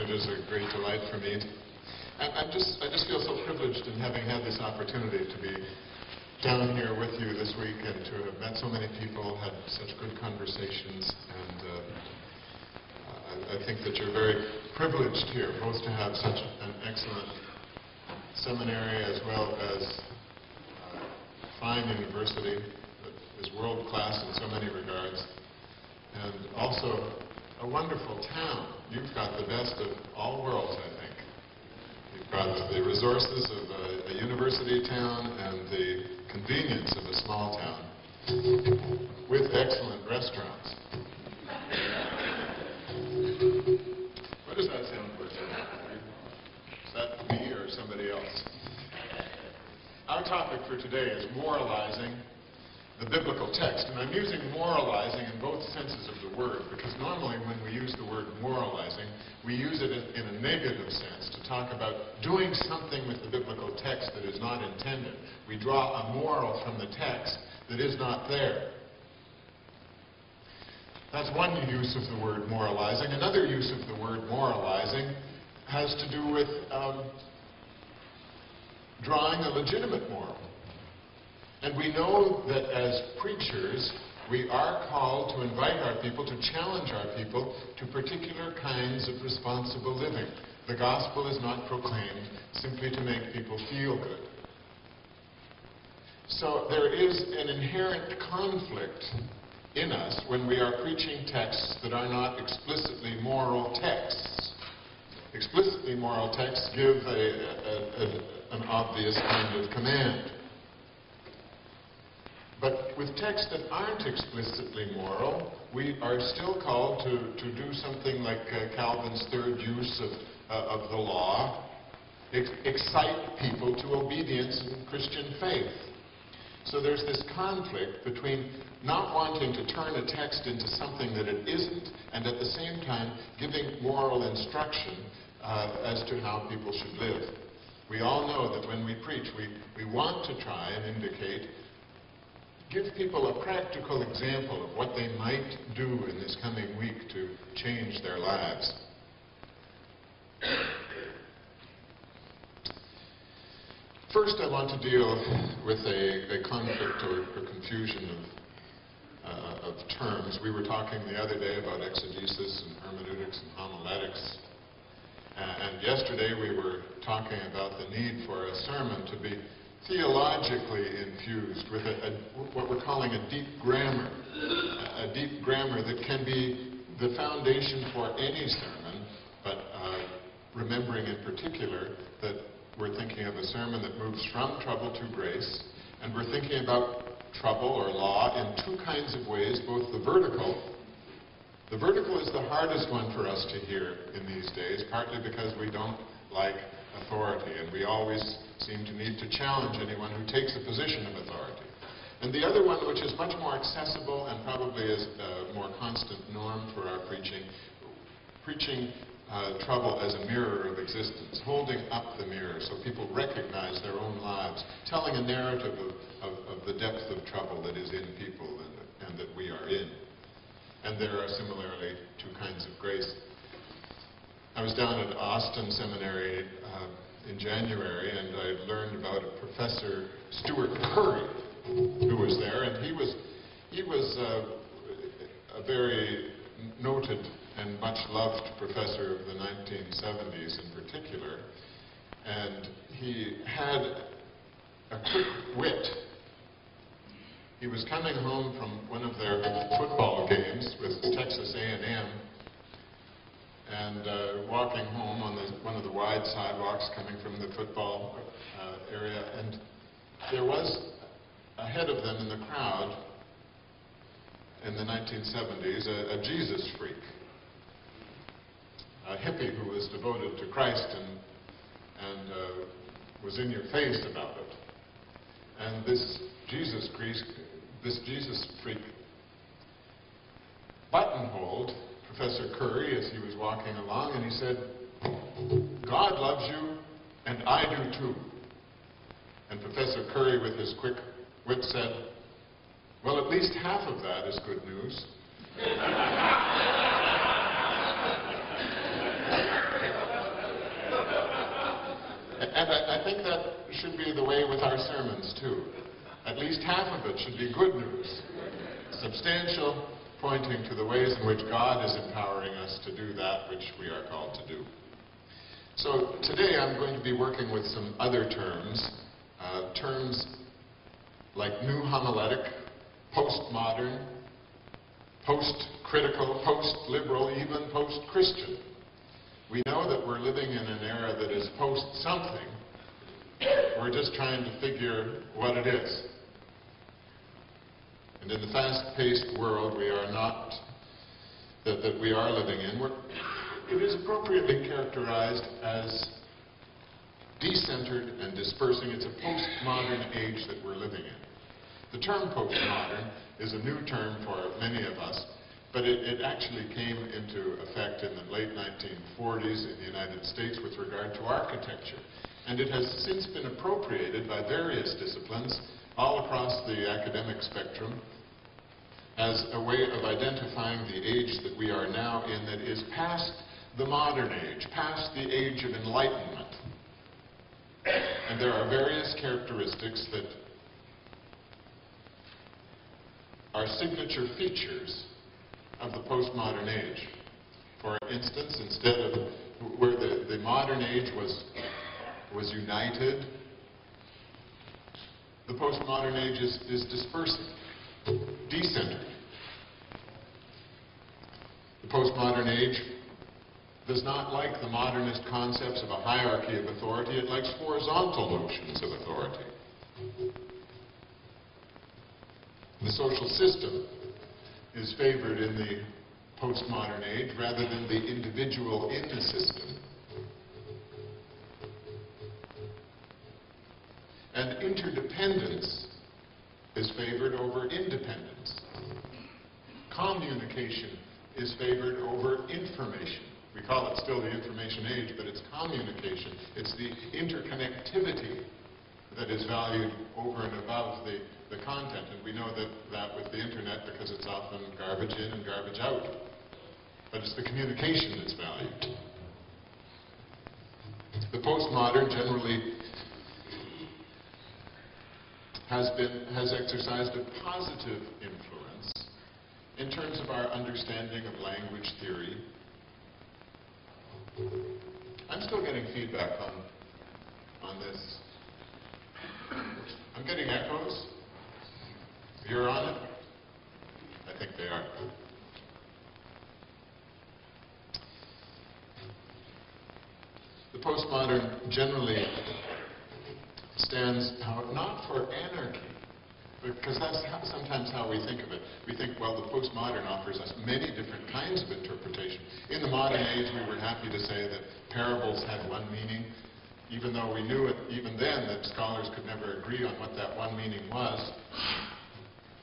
it is a great delight for me. I, I'm just, I just feel so privileged in having had this opportunity to be down here with you this week and to have met so many people, had such good conversations, and uh, I, I think that you're very privileged here, both to have such an excellent seminary as well as uh, fine university that is world class in so many regards, and also a wonderful town. You've got the best of all worlds, I think. You've got the resources of a, a university town and the convenience of a small town with excellent restaurants. What does that sound for? Is that me or somebody else? Our topic for today is moralizing the biblical text. And I'm using moralizing in both senses of the word, because normally when we use the word moralizing, we use it in a negative sense to talk about doing something with the biblical text that is not intended. We draw a moral from the text that is not there. That's one use of the word moralizing. Another use of the word moralizing has to do with um, drawing a legitimate moral. And we know that as preachers, we are called to invite our people, to challenge our people to particular kinds of responsible living. The gospel is not proclaimed simply to make people feel good. So there is an inherent conflict in us when we are preaching texts that are not explicitly moral texts. Explicitly moral texts give a, a, a, an obvious kind of command. With texts that aren't explicitly moral, we are still called to, to do something like uh, Calvin's third use of, uh, of the law, ex excite people to obedience in Christian faith. So there's this conflict between not wanting to turn a text into something that it isn't, and at the same time giving moral instruction uh, as to how people should live. We all know that when we preach, we, we want to try and indicate give people a practical example of what they might do in this coming week to change their lives. First, I want to deal with a, a conflict or, confusion of, uh, of terms. We were talking the other day about exegesis and hermeneutics and homiletics. Uh, and yesterday we were talking about the need for a sermon to be theologically infused with a, a, what we're calling a deep grammar, a deep grammar that can be the foundation for any sermon, but uh, remembering in particular that we're thinking of a sermon that moves from trouble to grace, and we're thinking about trouble or law in two kinds of ways, both the vertical. The vertical is the hardest one for us to hear in these days, partly because we don't like authority, and we always seem to need to challenge anyone who takes a position of authority. And the other one, which is much more accessible and probably is a more constant norm for our preaching, preaching uh, trouble as a mirror of existence, holding up the mirror so people recognize their own lives, telling a narrative of, of, of the depth of trouble that is in people and, and that we are in. And there are similarly two kinds of grace. I was down at Austin Seminary uh, in January, and I learned about a Professor Stuart Currie who was there, and he was he was uh, a very noted and much loved professor of the 1970s in particular, and he had a quick wit. He was coming home from one of their football games with Texas A&M and uh, walking home on the, one of the wide sidewalks coming from the football uh, area, and there was ahead of them in the crowd in the 1970s a, a Jesus freak, a hippie who was devoted to Christ and, and uh, was in your face about it. And this Jesus this Jesus freak buttonholed Professor Currie as he was walking along, and he said, God loves you, and I do too. And Professor Currie, with his quick wit, said, well, at least half of that is good news. and I, I, think that should be the way with our sermons, too. At least half of it should be good news. Substantial, pointing to the ways in which God is empowering us to do that which we are called to do. So today I'm going to be working with some other terms, uh, terms like new homiletic, postmodern, post-critical, post-liberal, even post-Christian. We know that we're living in an era that is post-something. We're just trying to figure what it is. And in the fast-paced world we are not, that, that we are living in, it is appropriately characterized as decentered and dispersing. It's a postmodern age that we're living in. The term postmodern is a new term for many of us, but it, it, actually came into effect in the late 1940s in the United States with regard to architecture. And it has since been appropriated by various disciplines all across the academic spectrum as a way of identifying the age that we are now in that is past the modern age, past the age of enlightenment. And there are various characteristics that are signature features of the postmodern age. For instance, instead of where the, the modern age was, was united, the postmodern age is, is dispersing, decentered. The postmodern age does not like the modernist concepts of a hierarchy of authority. It likes horizontal notions of authority. The social system is favored in the postmodern age rather than the individual in the system. And interdependence is favored over independence. Communication is favored over information. We call it still the information age, but it's communication. It's the interconnectivity that is valued over and above the the content. And we know that, that with the internet because it's often garbage in and garbage out. But it's the communication that's valued. The postmodern generally has been has exercised a positive influence in terms of our understanding of language theory. I'm still getting feedback on on this. I'm getting echoes. You're on it? I think they are. The postmodern generally stands not for anarchy, because that's how, sometimes how we think of it. We think, well, the postmodern offers us many different kinds of interpretation. In the modern age, we were happy to say that parables had one meaning, even though we knew it even then that scholars could never agree on what that one meaning was.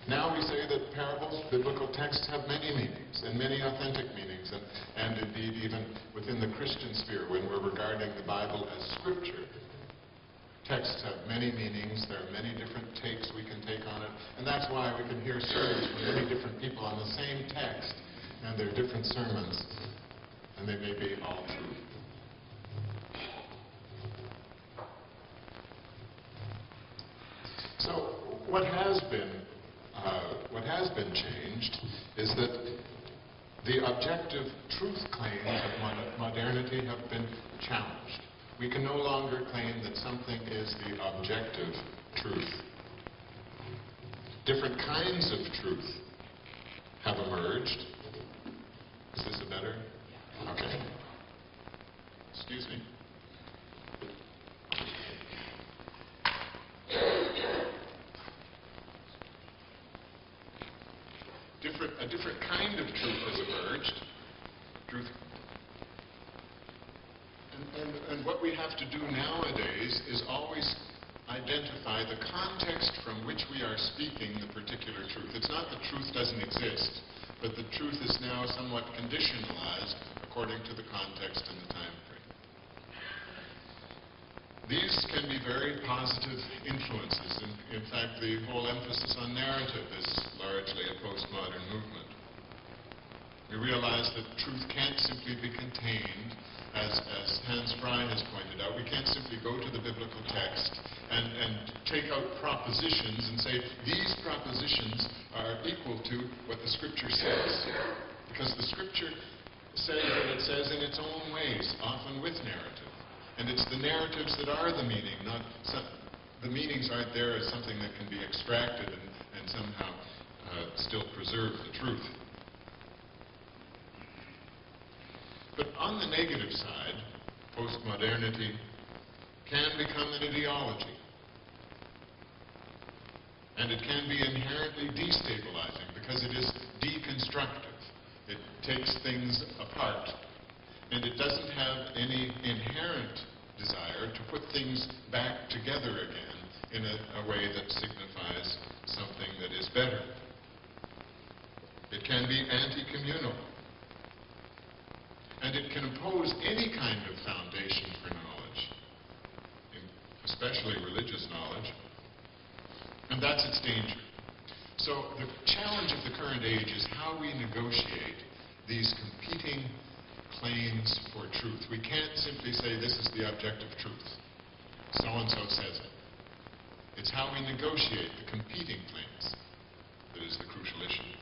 Now we say that parables, biblical texts, have many meanings, and many authentic meanings, and, and indeed even within the Christian sphere, when we're regarding the Bible as scripture, texts have many meanings, there are many different takes we can take on it, and that's why we can hear sermons from many different people on the same text, and they're different sermons, and they may be all true. So, what has been uh, what has been changed is that the objective truth claims of modernity have been challenged. We can no longer claim that something is the objective truth. Different kinds of truth have emerged. Is this a better? Okay. Excuse me. different, a different kind of truth has emerged. Truth. And, and, and what we have to do nowadays is always identify the context from which we are speaking the particular truth. It's not that truth doesn't exist, but the truth is now somewhat conditionalized according to the context and the time these can be very positive influences. In, in, fact, the whole emphasis on narrative is largely a postmodern movement. We realize that truth can't simply be contained, as, as Hans Frei has pointed out. We can't simply go to the biblical text and, and take out propositions and say, these propositions are equal to what the Scripture says. Because the Scripture says what it says in its own ways, often with narrative. And it's the narratives that are the meaning, not some, the meanings aren't there as something that can be extracted and, and somehow uh, still preserve the truth. But on the negative side, postmodernity can become an ideology. And it can be inherently destabilizing because it is deconstructive. It takes things apart. And it doesn't have any inherent desire to put things back together again in a, a way that signifies something that is better. It can be anti-communal. And it can oppose any kind of foundation for knowledge, especially religious knowledge. And that's its danger. So the challenge of the current age is how we negotiate these competing claims for truth. We can't simply say this is objective truth. So-and-so says it. It's how we negotiate the competing claims that is the crucial issue.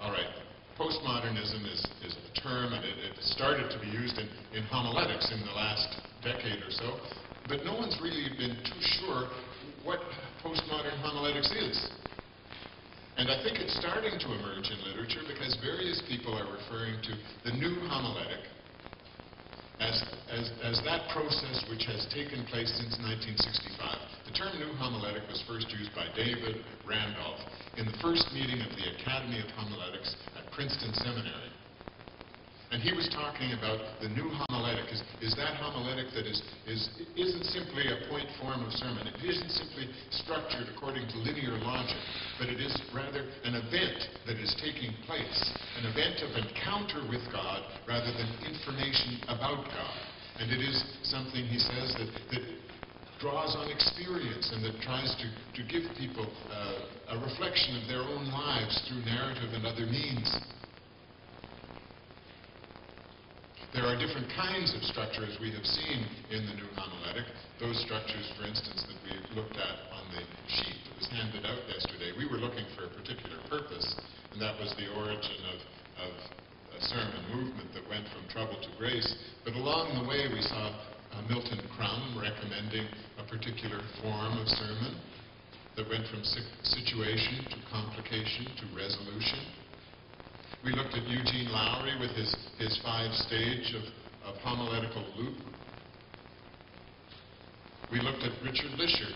All right. Postmodernism is, is term, and it, it started to be used in, in homiletics in the last decade or so, but no one's really been too sure what postmodern homiletics is. And I think it's starting to emerge in literature are referring to the new homiletic as, as, as that process which has taken place since 1965. The term new homiletic was first used by David Randolph in the first meeting of the Academy of Homiletics at Princeton Seminary. And he was talking about the new homiletic. Is, is that homiletic that is, is, isn't simply a point form of sermon. It isn't simply structured according to linear logic, but it is rather an event that is taking place, an event of encounter with God rather than information about God. And it is something, he says, that, that draws on experience and that tries to, to give people uh, a reflection of their own lives through narrative and other means. There are different kinds of structures we have seen in the New Homiletic. Those structures, for instance, that we looked at on the sheet that was handed out yesterday, we were looking for a particular purpose, and that was the origin of, of a sermon movement that went from trouble to grace. But along the way, we saw uh, Milton Crum recommending a particular form of sermon that went from situation to complication to resolution. We looked at Eugene Lowry with his, his five stage of, of homiletical loop. We looked at Richard Lischer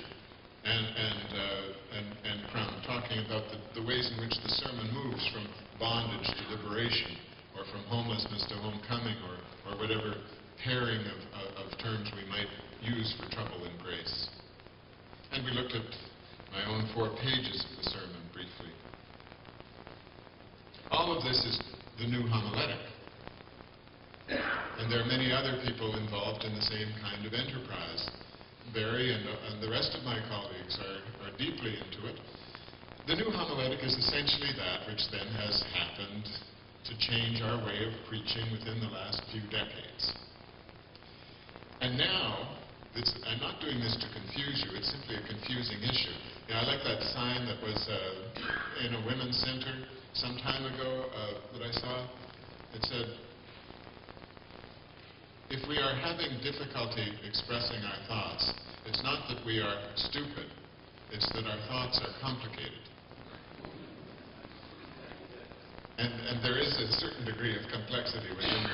and, and, uh, and, and Crum talking about the, the ways in which the sermon moves from bondage to liberation or from homelessness to homecoming or, or whatever pairing of, of, of terms we might use for trouble and grace. And we looked at my own four pages of the sermon. All of this is the new homiletic. And there are many other people involved in the same kind of enterprise. Barry and, uh, and the rest of my colleagues are, are deeply into it. The new homiletic is essentially that which then has happened to change our way of preaching within the last few decades. And now, this, I'm not doing this to confuse you, it's simply a confusing issue. I like that sign that was uh, in a women's center some time ago uh, that I saw. It said, if we are having difficulty expressing our thoughts, it's not that we are stupid, it's that our thoughts are complicated. And, and there is a certain degree of complexity within,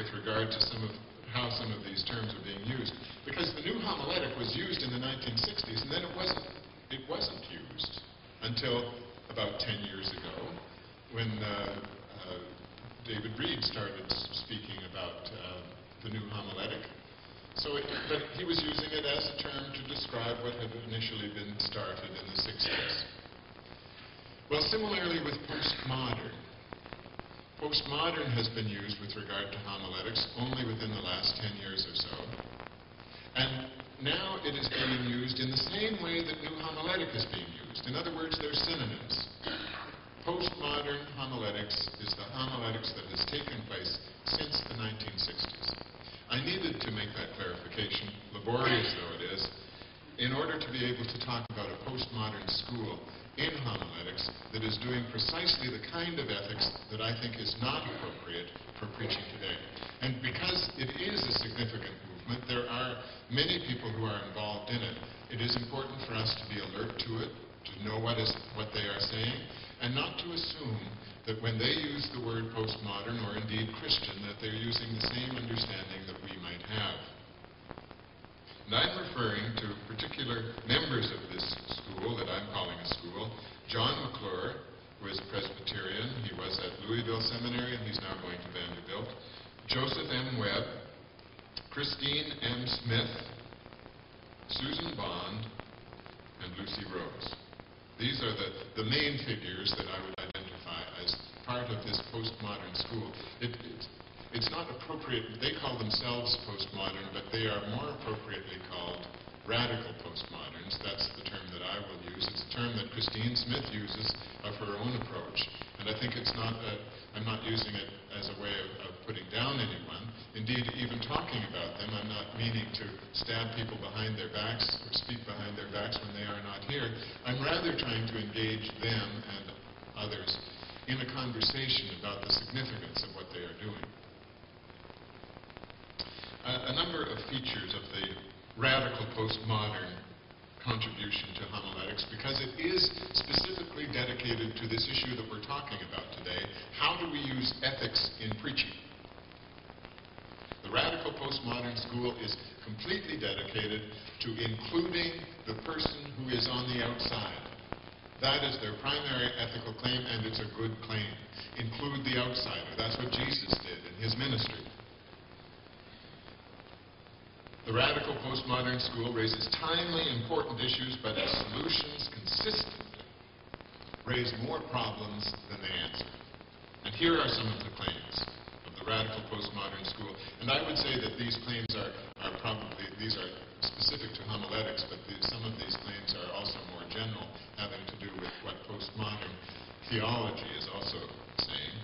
with regard to some of how some of these terms are being used. Because the new homiletic was used in the 1960s, and then it wasn't, it wasn't used until about 10 years ago when uh, uh, David Reed started speaking about uh, the new homiletic. So, it, but he was using it as a term to describe what had initially been started in the 60s. Well, similarly with postmodern. Postmodern has been used with regard to homiletics only within the last 10 years or so. And now it is being used in the same way that new homiletic is being used. In other words, they're synonyms. Postmodern homiletics is the homiletics that has taken place since the 1960s. I needed to make that clarification, laborious though it is, in order to be able to talk about a postmodern school in homiletics that is doing precisely the kind of ethics that I think is not appropriate for preaching today. And because it is a significant movement, there are many people who are involved in it. It is important for us to be alert to it, to know what is what they are saying, and not to assume that when they use the word postmodern or indeed Christian, that they're using the same understanding that we might have. And I'm referring to particular members of this school that I'm calling a school. John McClure, who is a Presbyterian. He was at Louisville Seminary, and he's now going to Vanderbilt. Joseph M. Webb, Christine M. Smith, Susan Bond, and Lucy Rose. These are the, the main figures that I would identify as part of this postmodern school. It, it's, it's not appropriate, they call themselves postmodern, but they are more appropriately called radical postmoderns. That's the term that I will use. It's a term that Christine Smith uses of her own approach. And I think it's not, a, I'm not using it as a way of, of putting down anyone. Indeed, even talking about them, I'm not meaning to stab people behind their backs or speak behind their backs when they are not here. I'm rather trying to engage them and others in a conversation about the significance of what they are doing a, a number of features of the radical postmodern contribution to homiletics because it is specifically dedicated to this issue that we're talking about today. How do we use ethics in preaching? The radical postmodern school is completely dedicated to including the person who is on the outside. That is their primary ethical claim, and it's a good claim. Include the outsider. That's what Jesus did in his ministry. The radical postmodern school raises timely, important issues, but its solutions consistently raise more problems than they answer. And here are some of the claims of the radical postmodern school. And I would say that these claims are, are probably, these are specific to homiletics, but the, some of these claims are also more general, having to do with what postmodern theology is also saying.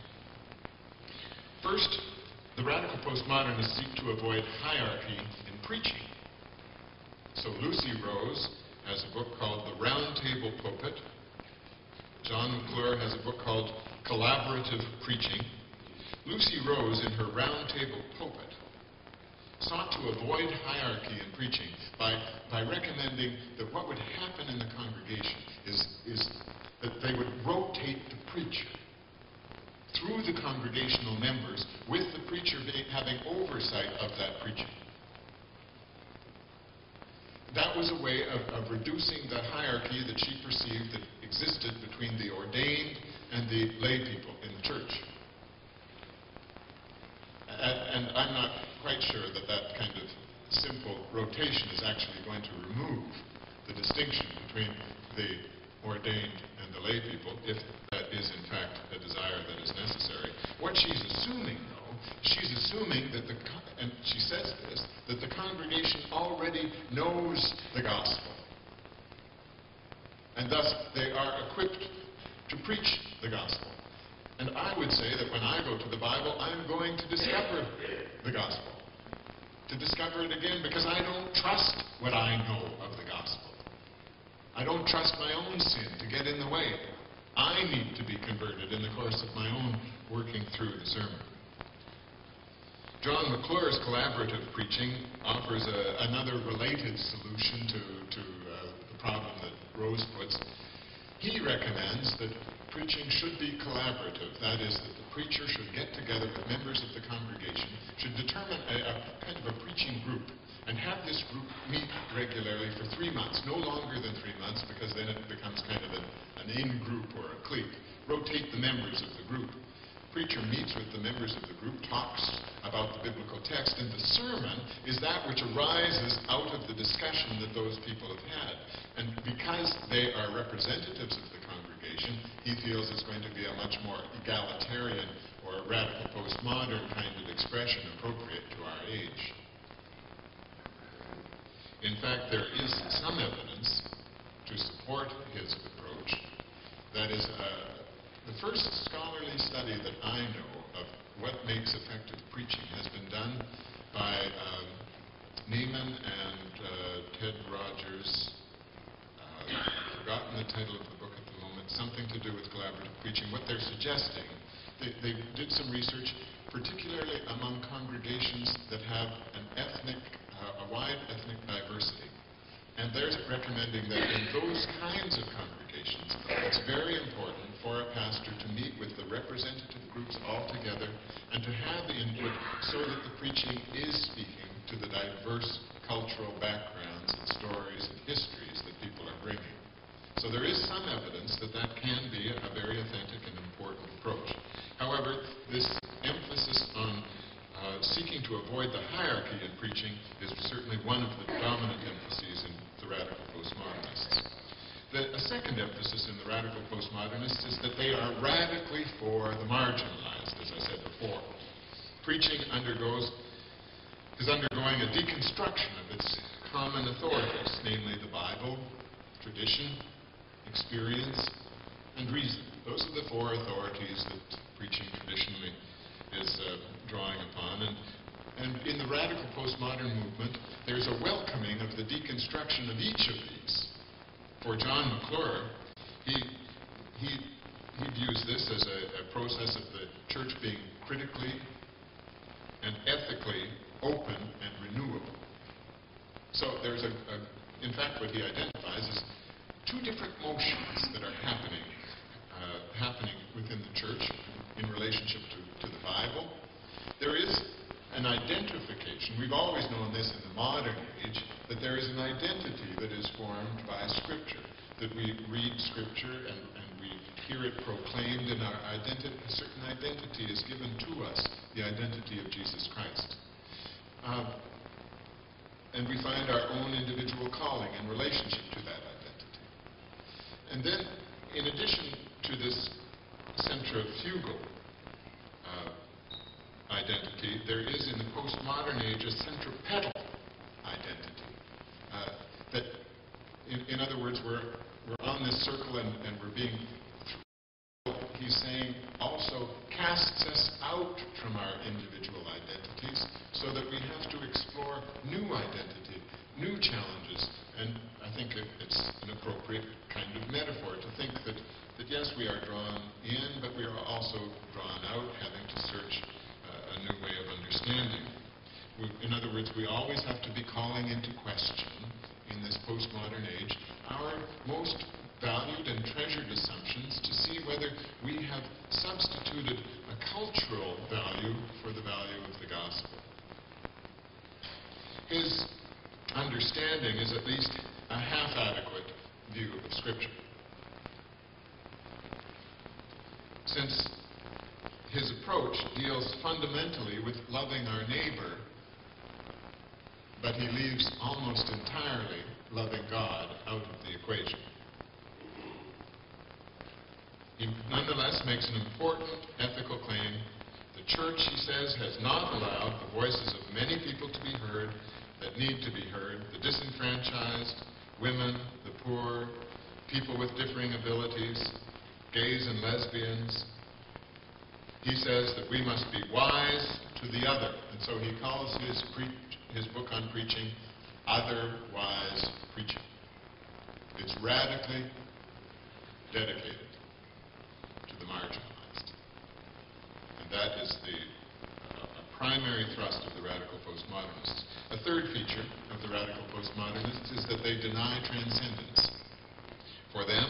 First, the radical postmodernists seek to avoid hierarchy preaching. So Lucy Rose has a book called The Round Table Pulpit. John McClure has a book called Collaborative Preaching. Lucy Rose, in her Round Table Pulpit, sought to avoid hierarchy in preaching by, by recommending that what would happen in the congregation is, is that they would rotate the preacher through the congregational members, with the preacher having oversight of that preaching that was a way of, of reducing the hierarchy that she perceived that existed between the ordained and the lay people in the church. And, and I'm not quite sure that that kind of simple rotation is actually going to remove the distinction between the ordained and the lay people, if that is in fact a desire that is necessary. What she's assuming, though, she's assuming that the, and she says this, that the congregation already knows the gospel. And thus they are equipped to preach the gospel. And I would say that when I go to the Bible, I'm going to discover the gospel. To discover it again because I don't trust what I know of the gospel. I don't trust my own sin to get in the way. I need to be converted in the course of my own working through the sermon. John McClure's collaborative preaching offers a, another related solution to, to uh, the problem that Rose puts. He recommends that preaching should be collaborative. That is, that the preacher should get together with members of the congregation, should determine a, a kind of a preaching group, and have this group meet regularly for three months, no longer than three months, because then it becomes kind of an, an in-group or a clique. Rotate the members of the group preacher meets with the members of the group, talks about the biblical text, and the sermon is that which arises out of the discussion that those people have had. And because they are representatives of the congregation, he feels it's going to be a much more egalitarian or radical postmodern kind of expression appropriate to our age. In fact, there is some evidence to support his approach. That is, uh, The first scholarly study that I know of what makes effective preaching has been done by um, Nieman and uh, Ted Rogers. Uh, forgotten the title of the book at the moment. Something to do with collaborative preaching. What they're suggesting, they, they did some research, particularly among congregations that have an ethnic, uh, a wide ethnic diversity. And they're recommending that in those kinds of congregations, it's very important for a pastor to meet with the representative groups all together and to have the input so that the preaching is speaking to the diverse cultural backgrounds and stories and histories that people are bringing. So there is some evidence that that can be a very authentic and important approach. However, this emphasis on uh, seeking to avoid the hierarchy in preaching is certainly one of the dominant emphases in the radical postmodernists. The, a second emphasis in the radical postmodernists is that they are radically for the marginalized, as I said before. Preaching undergoes is undergoing a deconstruction of its common authorities, namely the Bible, tradition, experience, and reason. Those are the four authorities that preaching traditionally is uh, drawing upon. And, and in the radical postmodern movement, there's a welcoming of the deconstruction of each of these. For John McClure, he, he, he views this as a, a process of the church being critically and ethically open and renewable. So there's a, a, in fact, what he identifies is two different motions that are happening, uh, happening within the church in relationship to, to the Bible. There is an identification. We've always known this in the modern age, that there is an identity that is formed by Scripture, that we read Scripture and, and we hear it proclaimed, and our identity, a certain identity is given to us, the identity of Jesus Christ. Um, and we find our own individual calling in relationship to that identity. And then, in addition to this centrifugal uh, identity, there is in the postmodern age a centripetal identity. Uh, that, in, in, other words, we're, we're on this circle and, and we're being, he's saying, also casts us out from our individual identities so that we have to explore new identity, new challenges. And I think it, it's an appropriate kind of metaphor to think that, that yes, we are drawn in, but we are also drawn out, having to search uh, a new way of understanding. We, in other words, we always have to be calling into question in this postmodern age our most valued and treasured assumptions to see whether we have substituted a cultural value for the value of the gospel his understanding is at least a half adequate view of Scripture. Since his approach deals fundamentally with loving our neighbor, but he leaves almost entirely loving God out of the equation. He nonetheless makes an important ethical claim. The church, he says, has not allowed the voices of many people to be heard that need to be heard the disenfranchised, women, the poor, people with differing abilities, gays and lesbians. He says that we must be wise to the other. And so he calls his, his book on preaching Otherwise Preaching. It's radically dedicated marginalized. And that is the uh, primary thrust of the radical postmodernists. A third feature of the radical postmodernists is that they deny transcendence. For them,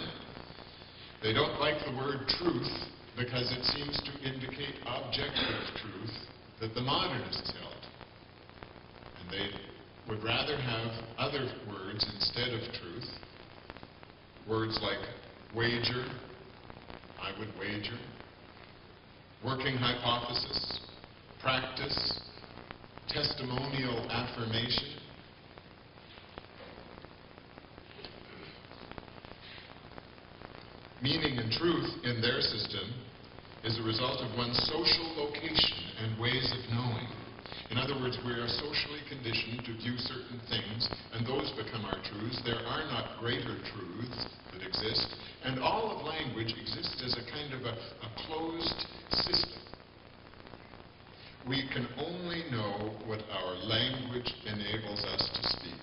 they don't like the word truth because it seems to indicate objective truth that the modernists held. And they would rather have other words instead of truth. Words like wager, I would wager, working hypothesis, practice, testimonial affirmation. Meaning and truth in their system is a result of one's social location and ways of knowing. In other words, we are socially conditioned to view certain things, and those become our truths. There are not greater truths that exist, and all of language exists as a kind of a, a closed system. We can only know what our language enables us to speak.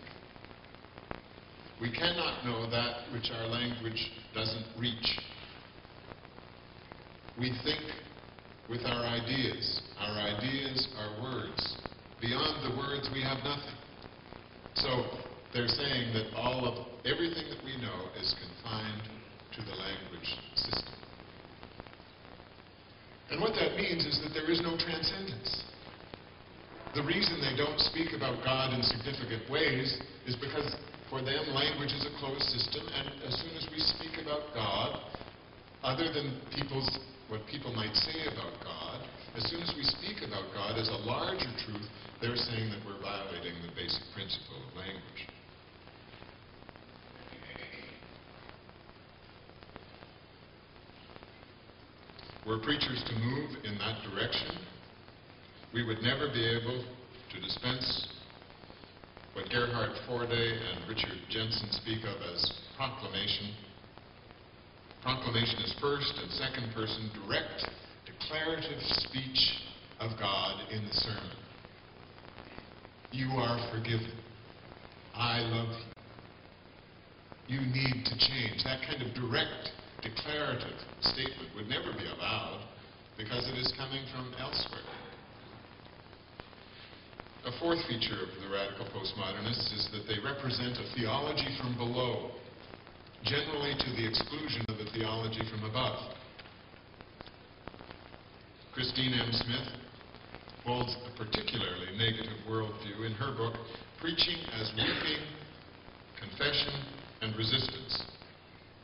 We cannot know that which our language doesn't reach. We think with our ideas. Our ideas are words. Beyond the words, we have nothing. So they're saying that all of everything that we know is confined to the language system. And what that means is that there is no transcendence. The reason they don't speak about God in significant ways is because for them language is a closed system, and as soon as we speak about God, other than people's what people might say about God, as soon as we speak about God as a larger truth, they're saying that we're violating the basic principle of language. Were preachers to move in that direction, we would never be able to dispense what Gerhard Forde and Richard Jensen speak of as proclamation. Proclamation is first and second person direct, declarative speech of God in the sermon. You are forgiven. I love you. You need to change. That kind of direct declarative statement would never be allowed because it is coming from elsewhere. A fourth feature of the radical postmodernists is that they represent a theology from below, generally to the exclusion of a theology from above. Christine M. Smith holds a particularly negative worldview in her book, Preaching as Weeping, Confession, and Resistance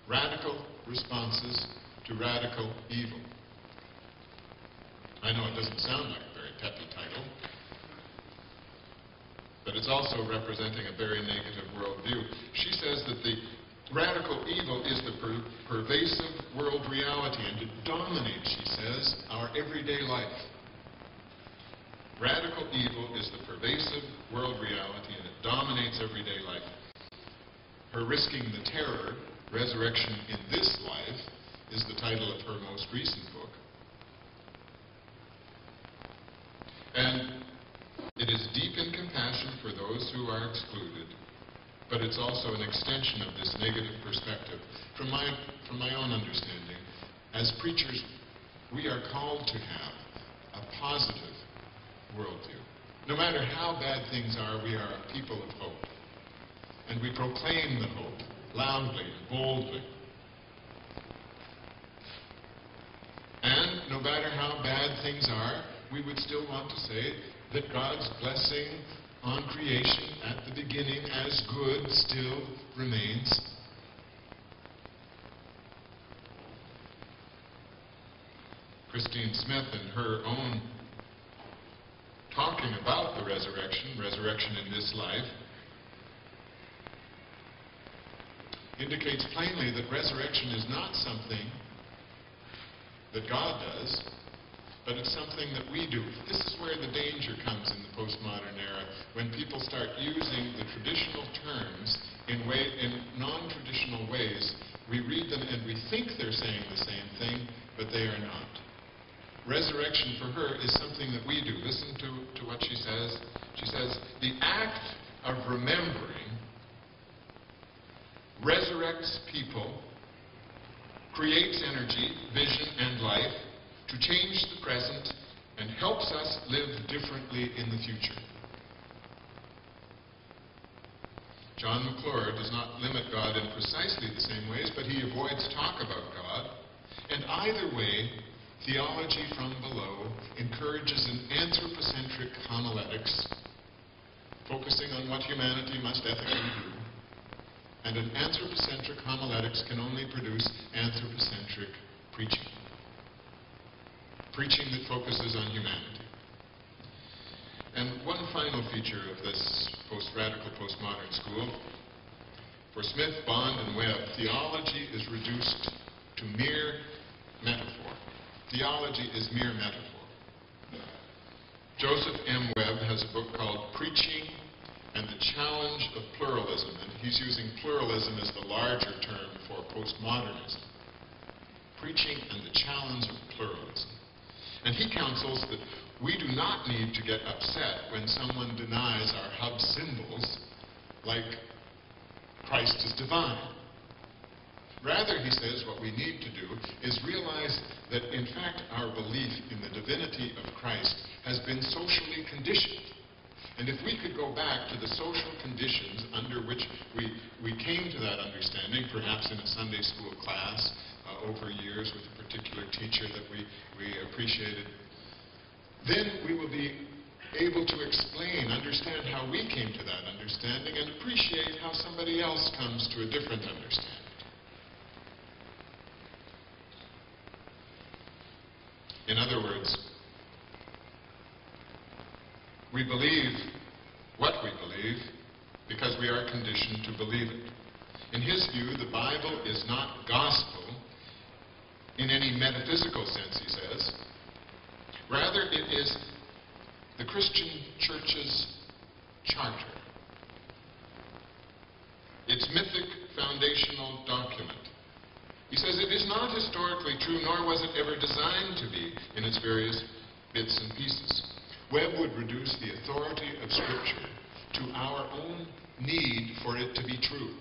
Radical responses to radical evil. I know it doesn't sound like a very peppy title, but it's also representing a very negative worldview. She says that the radical evil is the per pervasive world reality, and it dominates, she says, our everyday life. Radical evil is the pervasive world reality, and it dominates everyday life. Her risking the terror Resurrection in This Life is the title of her most recent book. And it is deep in compassion for those who are excluded, but it's also an extension of this negative perspective. From my, from my own understanding, as preachers, we are called to have a positive worldview. No matter how bad things are, we are a people of hope. And we proclaim the hope loudly, boldly. And no matter how bad things are, we would still want to say that God's blessing on creation at the beginning as good still remains. Christine Smith, in her own talking about the resurrection, resurrection in this life, indicates plainly that resurrection is not something that God does, but it's something that we do. This is where the danger comes in the postmodern era, when people start using the traditional terms in, way, in non-traditional ways. We read them and we think they're saying the same thing, but they are not. Resurrection for her is something that we do. Listen to, to what she says. She says, the act of remembering resurrects people, creates energy, vision, and life to change the present and helps us live differently in the future. John McClure does not limit God in precisely the same ways, but he avoids talk about God. And either way, theology from below encourages an anthropocentric homiletics, focusing on what humanity must ethically do, and an anthropocentric homiletics can only produce anthropocentric preaching. Preaching that focuses on humanity. And one final feature of this post-radical, postmodern school, for Smith, Bond, and Webb, theology is reduced to mere metaphor. Theology is mere metaphor. Joseph M. Webb has a book called Preaching and the challenge of pluralism, and he's using pluralism as the larger term for postmodernism. preaching and the challenge of pluralism. And he counsels that we do not need to get upset when someone denies our hub symbols like Christ is divine. Rather, he says, what we need to do is realize that, in fact, our belief in the divinity of Christ has been socially conditioned. And if we could go back to the social conditions under which we, we came to that understanding, perhaps in a Sunday school class uh, over years with a particular teacher that we, we appreciated, then we will be able to explain, understand how we came to that understanding, and appreciate how somebody else comes to a different understanding. In other words, we believe what we believe because we are conditioned to believe it. In his view, the Bible is not gospel in any metaphysical sense, he says. Rather, it is the Christian church's charter. Its mythic foundational document. He says it is not historically true, nor was it ever designed to be in its various bits and pieces. Webb would reduce the authority of Scripture to our own need for it to be true.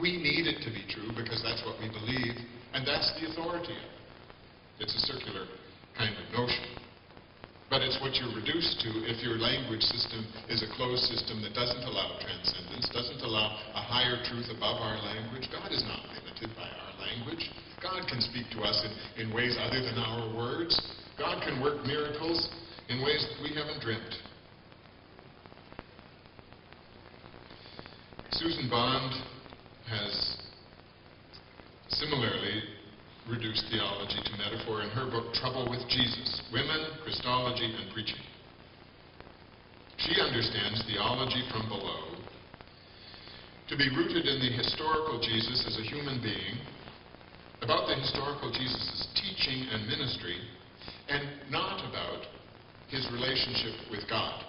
We need it to be true because that's what we believe, and that's the authority of it. It's a circular kind of notion. But it's what you're reduced to if your language system is a closed system that doesn't allow transcendence, doesn't allow a higher truth above our language. God is not limited by our language. God can speak to us in, in ways other than our words. God can work miracles in ways that we haven't dreamt. Susan Bond has similarly reduced theology to metaphor in her book Trouble with Jesus Women, Christology, and Preaching. She understands theology from below to be rooted in the historical Jesus as a human being, about the historical Jesus' teaching and ministry, and not about his relationship with God.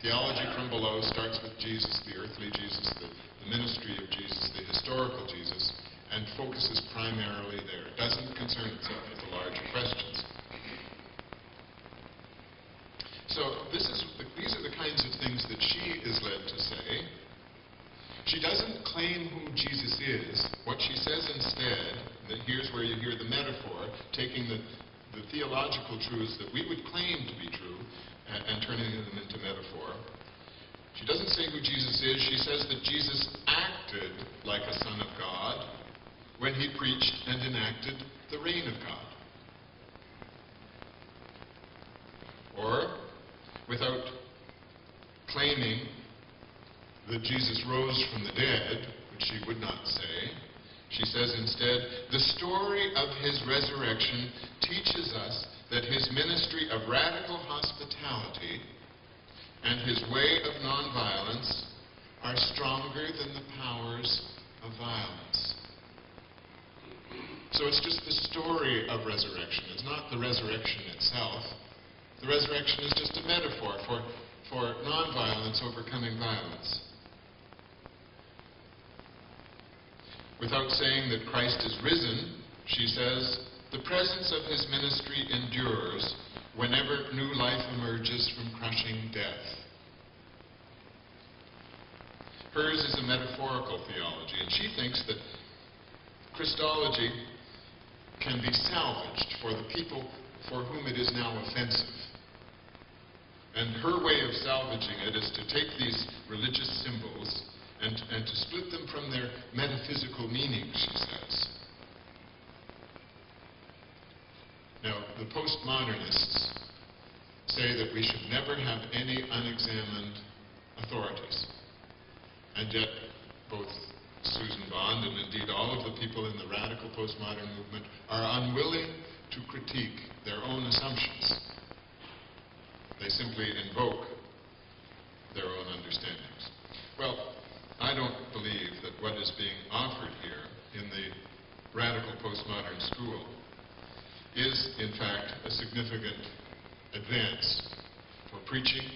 Theology from below starts with Jesus, the earthly Jesus, the, ministry of Jesus, the historical Jesus, and focuses primarily there. It doesn't concern itself with the larger questions. So is these are the kinds of things that she is led to say. She doesn't claim who Jesus is. What she says instead, that here's where you hear the metaphor, taking the, the theological truths that we would claim to be true and, and turning them into metaphor. She doesn't say who Jesus says that Jesus acted like a son of God when he preached and enacted the reign of God. Or, without claiming that Jesus rose from the dead, which she would not say, she says instead, the story of his resurrection teaches us that his ministry of radical hospitality and his way of nonviolence are stronger than the powers of violence. So it's just the story of resurrection. It's not the resurrection itself. The resurrection is just a metaphor for, for nonviolence overcoming violence. Without saying that Christ is risen, she says, the presence of his ministry endures whenever new life emerges from crushing death. Hers is a metaphorical theology, and she thinks that Christology can be salvaged for the people for whom it is now offensive. And her way of salvaging it is to take these religious symbols and, and to split them from their metaphysical meaning, she says. Now, the postmodernists say that we should never have any unexamined authorities. And yet, both Susan Bond and indeed all of the people in the radical postmodern movement are unwilling to critique their own assumptions. They simply invoke their own understandings. Well, I don't believe that what is being offered here in the radical postmodern school is, in fact, a significant advance for preaching,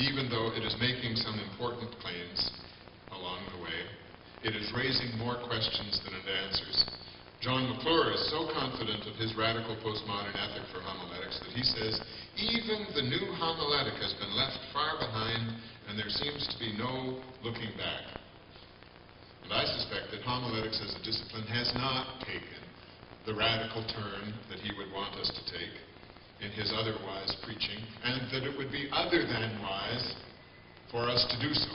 even though it is making some important claims along the way. it is raising more questions than it answers. John McClure is so confident of his radical postmodern ethic for homiletics that he says, even the new homiletic has been left far behind and there seems to be no looking back. And I suspect that homiletics as a discipline has not taken the radical turn that he would want us to take in his otherwise preaching, and that it would be other than wise for us to do so.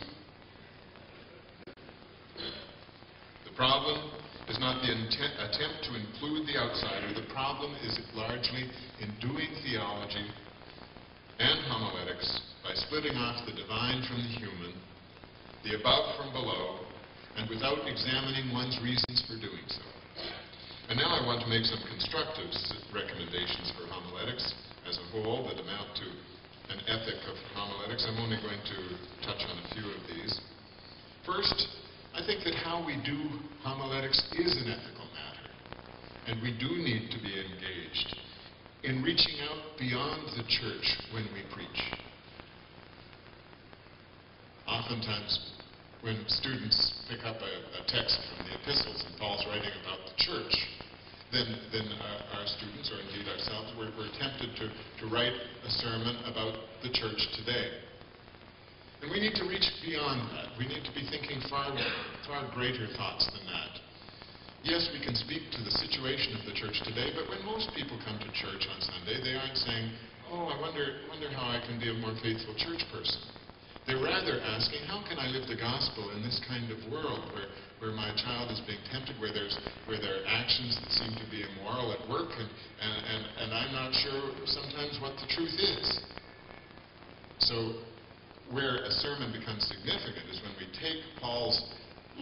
The problem is not the attempt to include the outsider. The problem is largely in doing theology and homiletics by splitting off the divine from the human, the above from below, and without examining one's reasons for doing so. And now I want to make some constructive recommendations for homiletics as a whole that amount to an ethic of homiletics. I'm only going to touch on a few of these. First, I think that how we do homiletics is an ethical matter, and we do need to be engaged in reaching out beyond the church when we preach. Oftentimes, when students pick up a, a text from the epistles and Paul's writing about the church, then, then uh, our students, or indeed ourselves, we're, we're tempted to, to write a sermon about the church today. And we need to reach beyond that. We need to be thinking far, far greater thoughts than that. Yes, we can speak to the situation of the church today, but when most people come to church on Sunday, they aren't saying, oh, I wonder, wonder how I can be a more faithful church person. They're rather asking, how can I live the gospel in this kind of world where, where my child is being tempted, where, there's, where there are actions that seem to be immoral at work, and, and, and, and I'm not sure sometimes what the truth is. So where a sermon becomes significant is when we take Paul's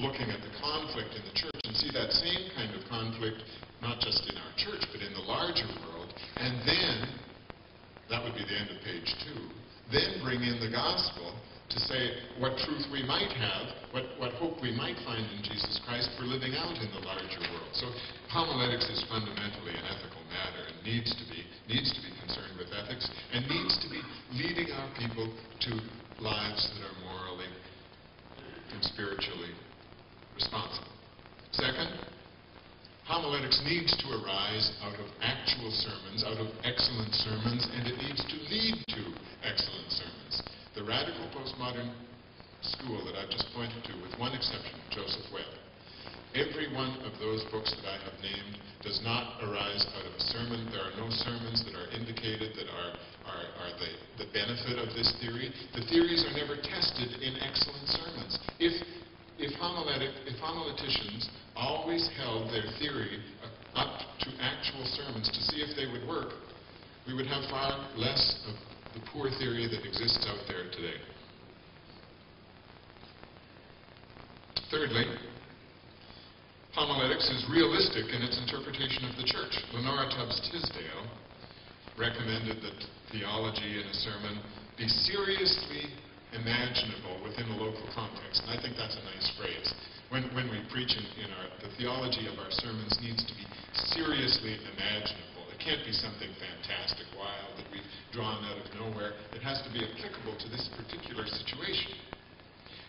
looking at the conflict in the church and see that same kind of conflict, not just in our church, but in the larger world, and then, that would be the end of page two, then bring in the gospel to say what truth we might have, what, what hope we might find in Jesus Christ for living out in the larger world. So homiletics is fundamentally an ethical matter and needs to be, needs to be concerned with ethics and needs to be leading our people to lives that are morally and spiritually responsible. Second, homiletics needs to arise out of actual sermons, out of excellent sermons, and it needs to lead to excellent sermons the radical postmodern school that I've just pointed to, with one exception, Joseph Webb, every one of those books that I have named does not arise out of a sermon. There are no sermons that are indicated that are, are, are the, the benefit of this theory. The theories are never tested in excellent sermons. If, if, homiletic, if homileticians always held their theory up to actual sermons to see if they would work, we would have far less of the poor theory that exists out there today. Thirdly, homiletics is realistic in its interpretation of the church. Lenora Tubbs Tisdale recommended that theology in a sermon be seriously imaginable within a local context. And I think that's a nice phrase. When, when we preach in, in our, the theology of our sermons needs to be seriously imaginable. Can't be something fantastic, wild, that we've drawn out of nowhere. It has to be applicable to this particular situation.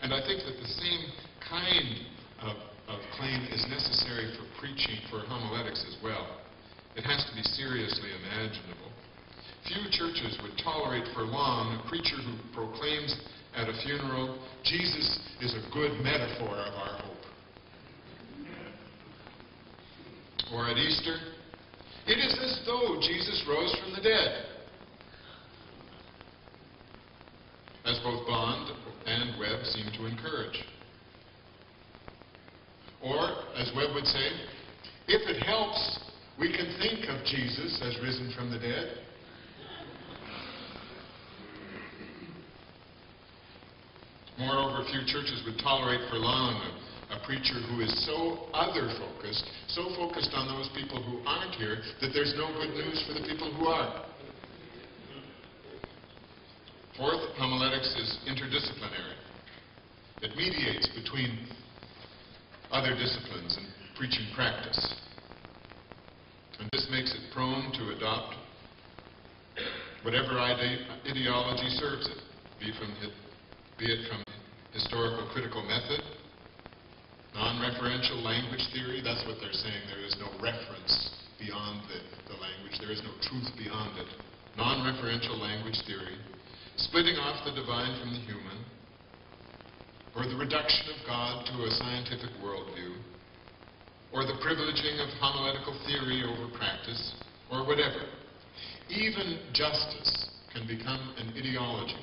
And I think that the same kind of, of claim is necessary for preaching, for homiletics as well. It has to be seriously imaginable. Few churches would tolerate for long a preacher who proclaims at a funeral, Jesus is a good metaphor of our hope. Or at Easter, it is as though Jesus rose from the dead. as both Bond and Webb seem to encourage. Or, as Webb would say, if it helps, we can think of Jesus as risen from the dead. Moreover, few churches would tolerate for long a, preacher who is so other-focused, so focused on those people who aren't here, that there's no good news for the people who are. Fourth, homiletics is interdisciplinary. It mediates between other disciplines and preaching practice. And this makes it prone to adopt whatever ide ideology serves it, be, from, be it from historical critical method, non-referential language theory, that's what they're saying. There is no reference beyond the, the language. There is no truth beyond it. Non-referential language theory, splitting off the divine from the human, or the reduction of God to a scientific worldview, or the privileging of homiletical theory over practice, or whatever. Even justice can become an ideology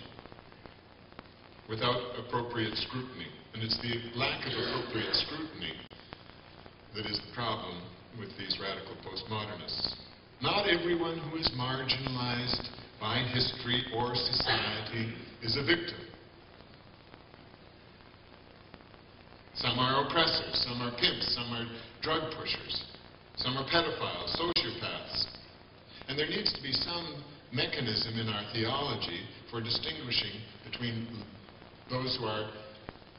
without appropriate scrutiny. And it's the lack of appropriate scrutiny that is the problem with these radical postmodernists. Not everyone who is marginalized by history or society is a victim. Some are oppressors, some are pimps, some are drug pushers, some are pedophiles, sociopaths. And there needs to be some mechanism in our theology for distinguishing between those who are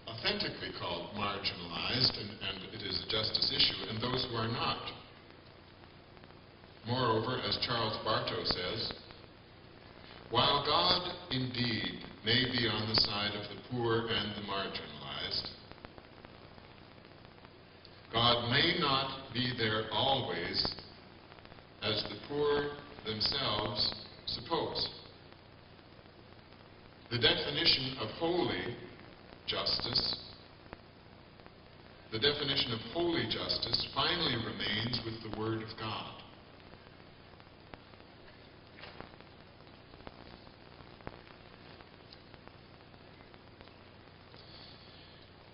authentically called marginalized, and, and, it is a justice issue, and those who are not. Moreover, as Charles Bartow says, while God indeed may be on the side of the poor and the marginalized, God may not be there always as the poor themselves suppose. The definition of holy justice, the definition of holy justice finally remains with the Word of God.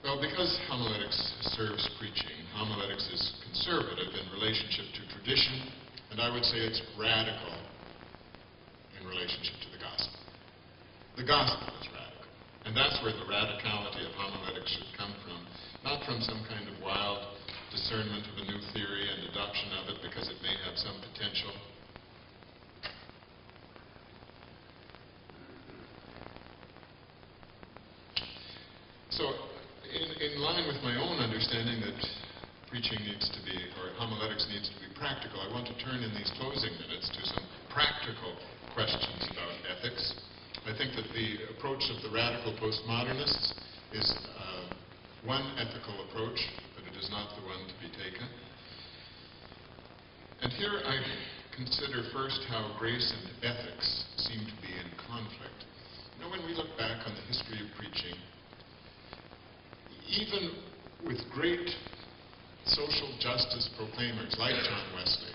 Well, because homiletics serves preaching, homiletics is conservative in relationship to tradition, and I would say it's radical in relationship to the gospel. The gospel is radical. And that's where the radicality of homiletics should come from. Not from some kind of wild discernment of a new theory and adoption of it because it may have some potential. So, in, in line with my own understanding that preaching needs to be, or homiletics needs to be practical, I want to turn in these closing minutes to some practical questions about ethics. I think that the approach of the radical postmodernists is uh, one ethical approach, but it is not the one to be taken. And here I consider first how grace and ethics seem to be in conflict. You know, when we look back on the history of preaching, even with great social justice proclaimers like John Wesley,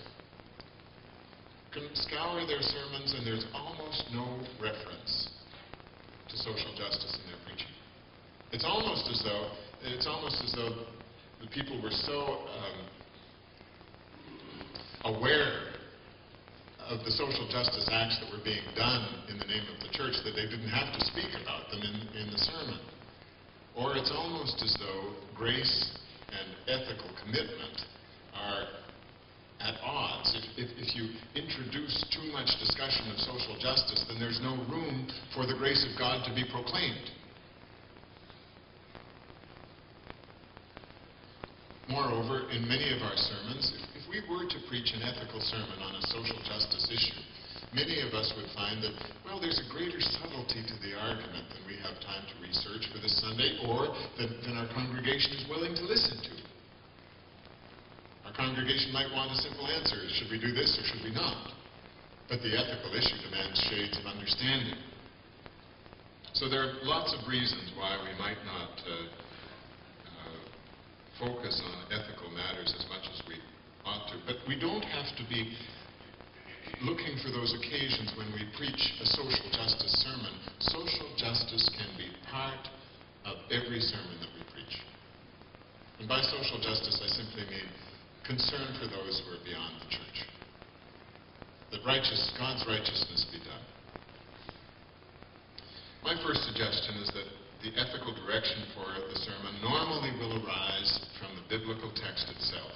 can scour their sermons and there's almost no reference to social justice in their preaching. It's almost as though it's almost as though the people were so um, aware of the social justice acts that were being done in the name of the church that they didn't have to speak about them in, in the sermon. Or it's almost as though grace and ethical commitment are at odds. If, if, if, you introduce too much discussion of social justice, then there's no room for the grace of God to be proclaimed. Moreover, in many of our sermons, if, if we were to preach an ethical sermon on a social justice issue, many of us would find that, well, there's a greater subtlety to the argument than we have time to research for this Sunday, or than our congregation is willing to listen to congregation might want a simple answer. Should we do this or should we not? But the ethical issue demands shades of understanding. So there are lots of reasons why we might not uh, uh, focus on ethical matters as much as we ought to. But we don't have to be looking for those occasions when we preach a social justice sermon. Social justice can be part of every sermon that we preach. And by social justice, I simply mean concern for those who are beyond the church. That righteous, God's righteousness be done. My first suggestion is that the ethical direction for the sermon normally will arise from the biblical text itself.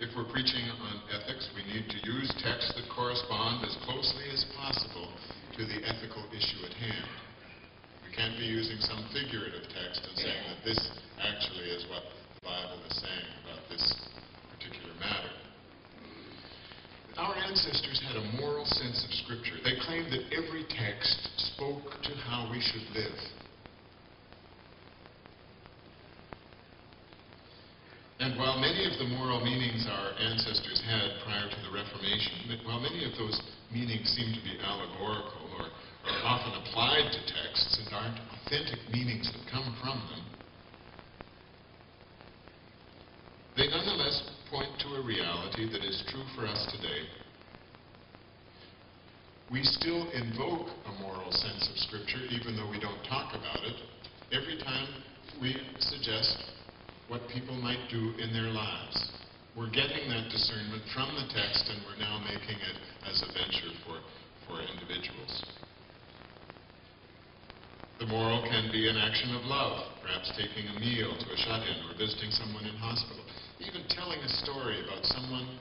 If we're preaching on ethics, we need to use texts that correspond as closely as possible to the ethical issue at hand can be using some figurative text and saying that this actually is what the Bible is saying about this particular matter. Our ancestors had a moral sense of Scripture. They claimed that every text spoke to how we should live. And while many of the moral meanings our ancestors had prior to the Reformation, while many of those meanings seem to be allegorical or often applied to texts and aren't authentic meanings that come from them, they nonetheless point to a reality that is true for us today. We still invoke a moral sense of Scripture, even though we don't talk about it, every time we suggest what people might do in their lives. We're getting that discernment from the text and we're now making it as a venture for, for individuals. The moral can be an action of love, perhaps taking a meal to a shut-in or visiting someone in hospital. Even telling a story about someone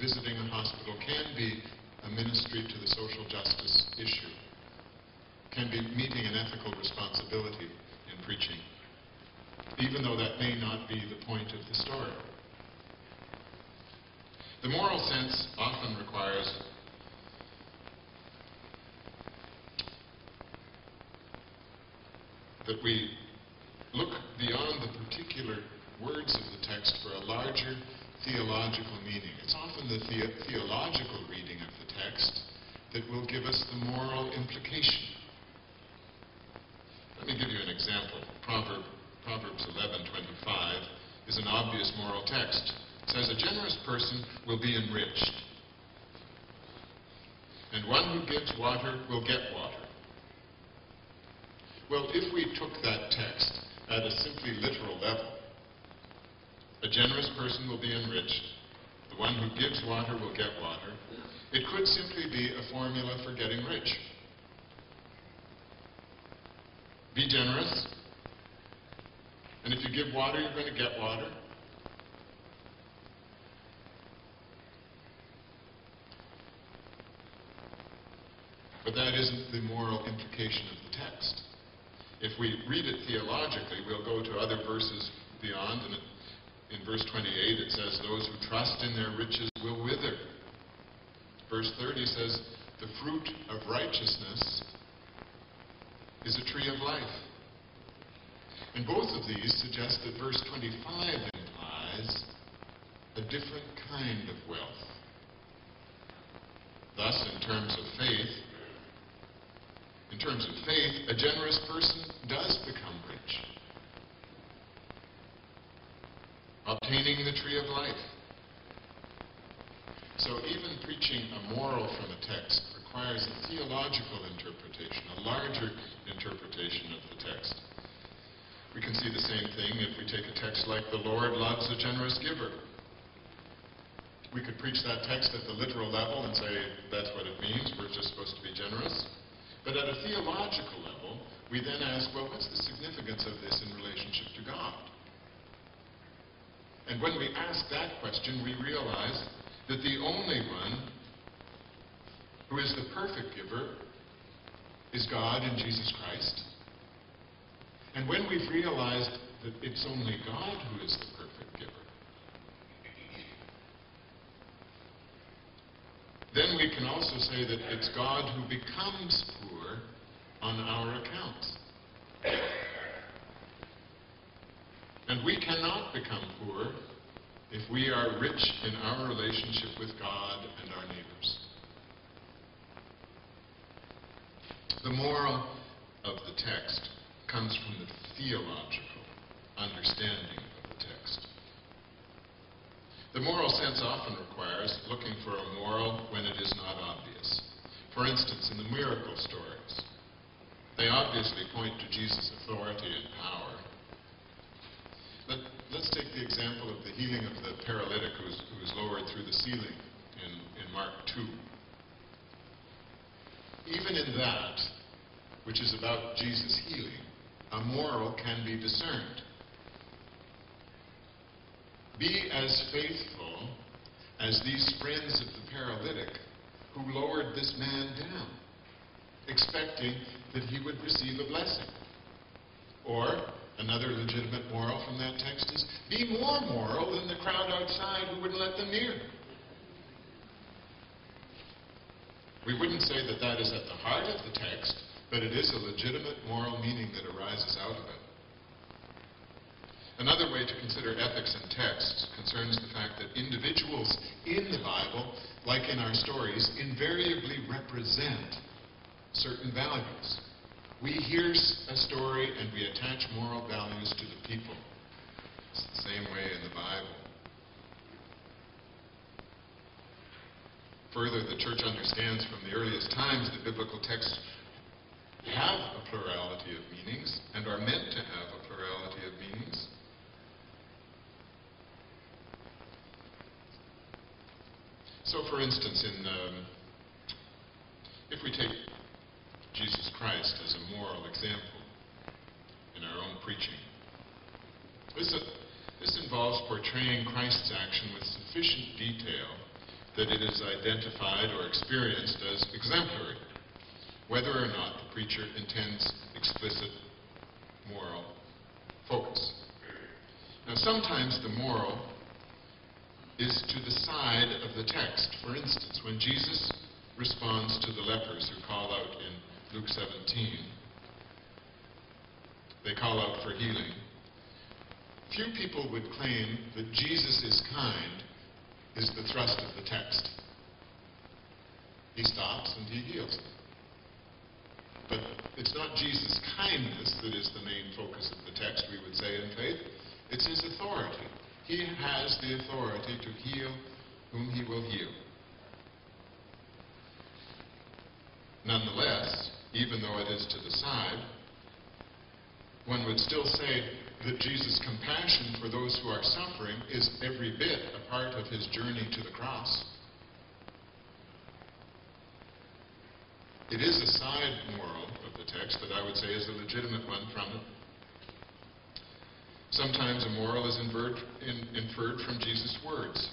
visiting the hospital can be a ministry to the social justice issue, can be meeting an ethical responsibility in preaching even though that may not be the point of the story. The moral sense often requires that we look beyond the particular words of the text for a larger theological meaning. It's often the, the theological reading of the text that will give us the moral implication. Let me give you an example. Proverb Proverbs 11:25 is an obvious moral text. It says, "A generous person will be enriched, and one who gives water will get water." Well, if we took that text at a simply literal level, a generous person will be enriched, the one who gives water will get water, it could simply be a formula for getting rich. Be generous, and if you give water, you're going to get water. But that isn't the moral implication of the text. If we read it theologically, we'll go to other verses beyond, and in verse 28 it says, Those who trust in their riches will wither. Verse 30 says, The fruit of righteousness is a tree of life. And both of these suggest that verse 25 implies a different kind of wealth. Thus, in terms of faith, in terms of faith, a generous person does become rich, obtaining the tree of life. So even preaching a moral from a text requires a theological interpretation, a larger interpretation of the text. We can see the same thing if we take a text like, The Lord loves a generous giver. We could preach that text at the literal level and say, that's what it means, we're just supposed to be generous. But at a theological level, we then ask, well, what's the significance of this in relationship to God? And when we ask that question, we realize that the only one who is the perfect giver is God in Jesus Christ. And when we've realized that it's only God who is the perfect giver, then we can also say that it's God who becomes poor on our account. And we cannot become poor if we are rich in our relationship with God and our neighbors. The moral of the text comes from the theological understanding. The moral sense often requires looking for a moral when it is not obvious. For instance, in the miracle stories, they obviously point to Jesus' authority and power. But Let, us take the example of the healing of the paralytic who was lowered through the ceiling in, in Mark 2. Even in that, which is about Jesus' healing, a moral can be discerned. Be as faithful as these friends of the paralytic who lowered this man down, expecting that he would receive a blessing. Or, another legitimate moral from that text is, be more moral than the crowd outside who wouldn't let them near. We wouldn't say that that is at the heart of the text, but it is a legitimate moral meaning that arises out of it. Another way to consider ethics in texts concerns the fact that individuals in the Bible, like in our stories, invariably represent certain values. We hear a story and we attach moral values to the people. It's the same way in the Bible. Further, the church understands from the earliest times that biblical texts have a plurality of meanings and are meant to have a plurality of meanings. So, for instance, in um, if we take Jesus Christ as a moral example in our own preaching, this, uh, this involves portraying Christ's action with sufficient detail that it is identified or experienced as exemplary whether or not the preacher intends explicit moral focus. Now, sometimes the moral is to the side of the text. For instance, when Jesus responds to the lepers who call out in Luke 17, they call out for healing. Few people would claim that Jesus is kind is the thrust of the text. He stops and he heals. But it's not Jesus' kindness that is the main focus of the text, we would say in faith. It's his authority. He has the authority to heal whom he will heal. Nonetheless, even though it is to the side, one would still say that Jesus' compassion for those who are suffering is every bit a part of his journey to the cross. It is a side moral of the text that I would say is a legitimate one from it. Sometimes a moral is inferred, in, inferred from Jesus' words.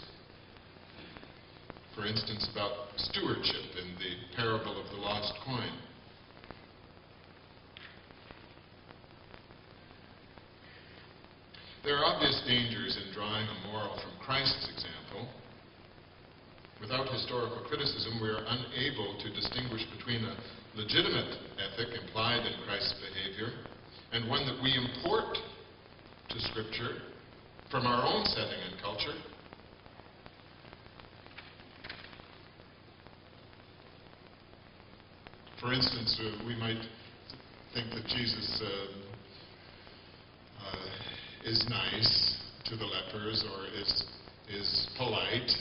For instance, about stewardship in the parable of the lost coin. There are obvious dangers in drawing a moral from Christ's example Without historical criticism, we are unable to distinguish between a legitimate ethic implied in Christ's behavior and one that we import to Scripture from our own setting and culture. For instance, uh, we might think that Jesus uh, uh, is nice to the lepers or is, is polite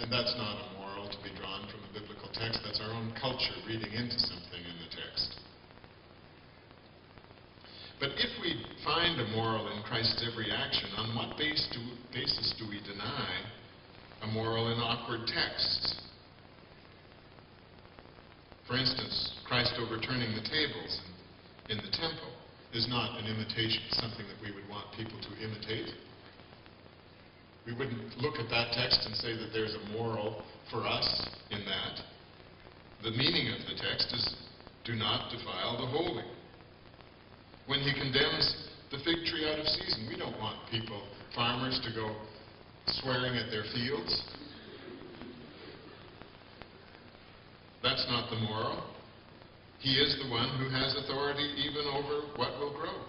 and that's not a moral to be drawn from a biblical text. That's our own culture reading into something in the text. But if we find a moral in Christ's every action, on what base do, basis do we deny a moral in awkward texts? For instance, Christ overturning the tables in, in the temple is not an imitation, something that we would want people to imitate. We wouldn't look at that text and say that there's a moral for us in that. The meaning of the text is do not defile the holy. When he condemns the fig tree out of season, we don't want people, farmers, to go swearing at their fields. That's not the moral. He is the one who has authority even over what will grow.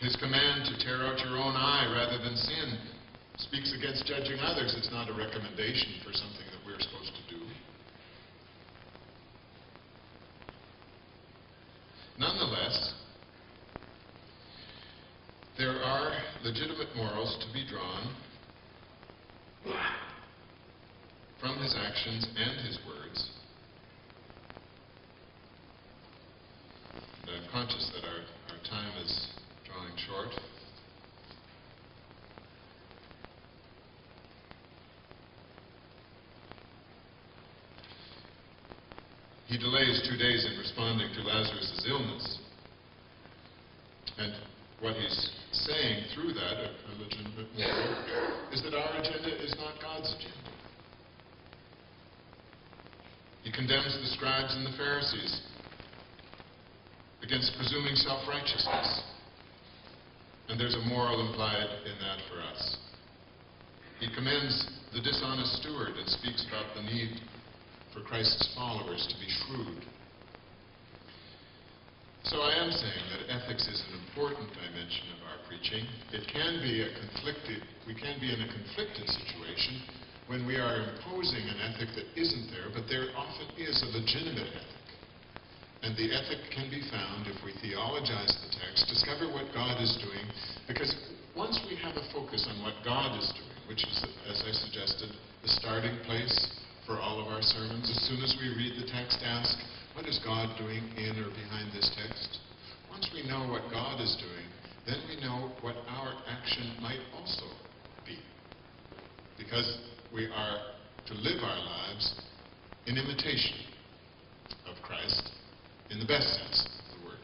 His command to tear out your own eye rather than sin speaks against judging others. It's not a recommendation for something that we're supposed to do. Nonetheless, there are legitimate morals to be drawn from his actions and his words. And I'm conscious that our, our time is drawing short. He delays two days in responding to Lazarus' illness. And what he's saying through that, a, a legitimate moral, is that our agenda is not God's agenda. He condemns the scribes and the Pharisees against presuming self righteousness. And there's a moral implied in that for us. He commends the dishonest steward and speaks about the need for Christ's followers to be shrewd. So I am saying that ethics is an important dimension of our preaching. It can be a conflicted, we can be in a conflicted situation when we are imposing an ethic that isn't there, but there often is a legitimate ethic. And the ethic can be found if we theologize the text, discover what God is doing, because once we have a focus on what God is doing, which is, as I suggested, the starting place for all of our sermons, as soon as we read the text, ask, what is God doing in or behind this text? Once we know what God is doing, then we know what our action might also be. Because we are to live our lives in imitation of Christ in the best sense of the word.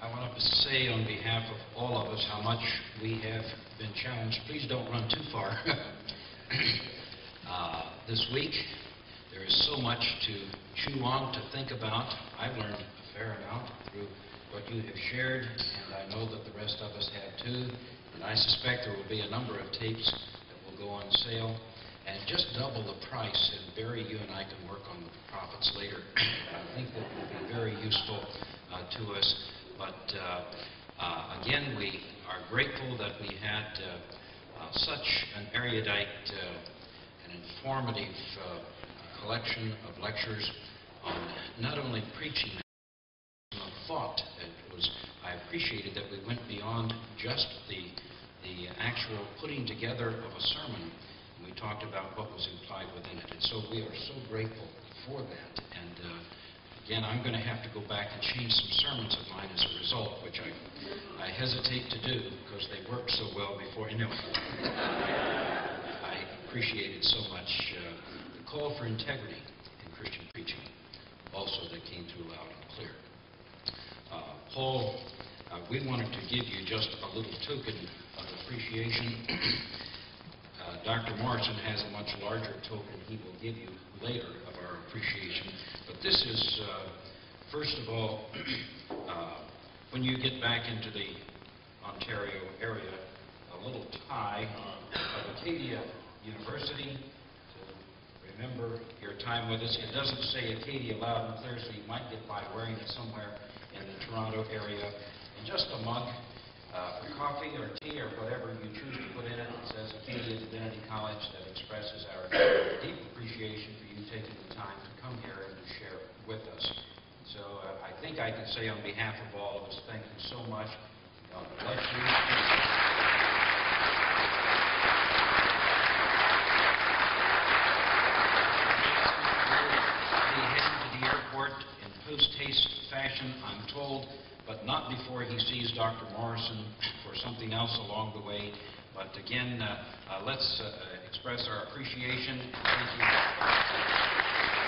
I want to say on behalf of all of us how much we have been challenged. Please don't run too far. uh, this week, there is so much to chew on, to think about. I've learned a fair amount through what you have shared, and I know that the rest of us have too. And I suspect there will be a number of tapes that will go on sale. And just double the price, and Barry, you and I can work on the profits later. I think that will be very useful uh, to us. But uh, uh, again, we are grateful that we had uh, uh, such an erudite uh, and informative collection of lectures on not only preaching thought. It was, I appreciated that we went beyond just the, the actual putting together of a sermon. And we talked about what was implied within it. And so we are so grateful for that. And uh, again, I'm going to have to go back and change some sermons of mine as a result, which I, I hesitate to do because they worked so well before. Anyway, I appreciated so much uh, the call for integrity in Christian preaching also that came through loud and clear. Uh, Paul, uh, we wanted to give you just a little token of appreciation. uh, Dr. Morrison has a much larger token he will give you later of our appreciation. This is, uh, first of all, uh, when you get back into the Ontario area, a little tie of Acadia University to remember your time with us. It doesn't say Acadia loud and clear, so you might get by wearing it somewhere in the Toronto area. And just a mug uh, for coffee or tea or whatever you choose to put in it. It says Acadia Divinity College that expresses our deep appreciation for you taking the time to come here and to share with us. So uh, I think I can say on behalf of all of us, thank you so much. God bless you. Heading to the airport in post-haste fashion, I'm told, but not before he sees Dr. Morrison for something else along the way. But again, uh, uh, let's uh, express our appreciation thank you.